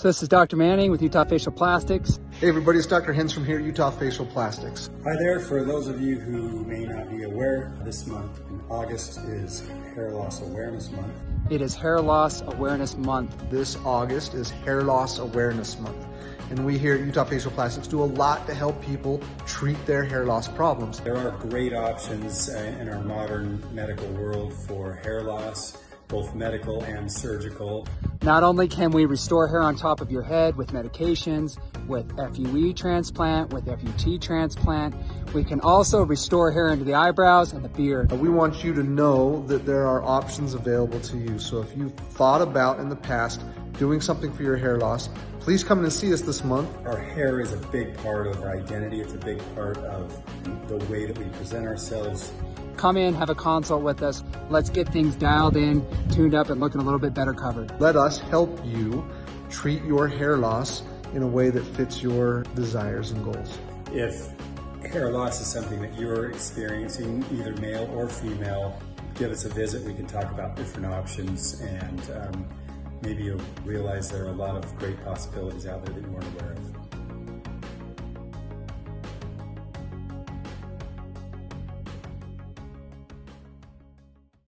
So this is Dr. Manning with Utah Facial Plastics. Hey everybody, it's Dr. Hens from here at Utah Facial Plastics. Hi there, for those of you who may not be aware, this month in August is Hair Loss Awareness Month. It is Hair Loss Awareness Month. This August is Hair Loss Awareness Month. And we here at Utah Facial Plastics do a lot to help people treat their hair loss problems. There are great options uh, in our modern medical world for hair loss, both medical and surgical. Not only can we restore hair on top of your head with medications, with FUE transplant, with FUT transplant, we can also restore hair into the eyebrows and the beard. We want you to know that there are options available to you. So if you've thought about in the past doing something for your hair loss, please come in and see us this month. Our hair is a big part of our identity. It's a big part of the way that we present ourselves. Come in, have a consult with us. Let's get things dialed in, tuned up, and looking a little bit better covered. Let us help you treat your hair loss in a way that fits your desires and goals. If hair loss is something that you're experiencing, either male or female, give us a visit. We can talk about different options and um, maybe you'll realize there are a lot of great possibilities out there that you weren't aware of.